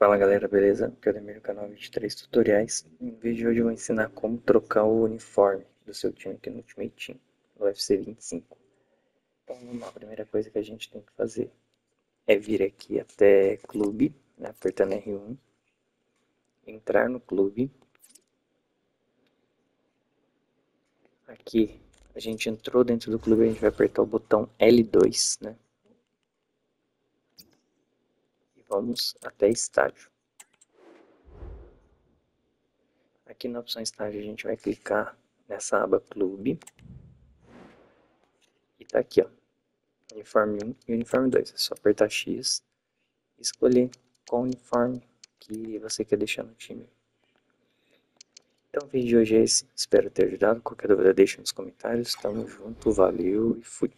Fala galera, beleza? Aqui é o do canal 23 Tutoriais. No vídeo de hoje eu vou ensinar como trocar o uniforme do seu time aqui no Ultimate Team, no UFC 25. Então vamos lá, a primeira coisa que a gente tem que fazer é vir aqui até clube, né, apertando R1, entrar no clube. Aqui a gente entrou dentro do clube, a gente vai apertar o botão L2, né? Vamos até estágio. Aqui na opção estágio a gente vai clicar nessa aba clube. E tá aqui, ó. Uniforme 1 e uniforme 2. É só apertar X e escolher qual uniforme que você quer deixar no time. Então o vídeo de hoje é esse. Espero ter ajudado. Qualquer dúvida deixa nos comentários. Tamo junto, valeu e fui.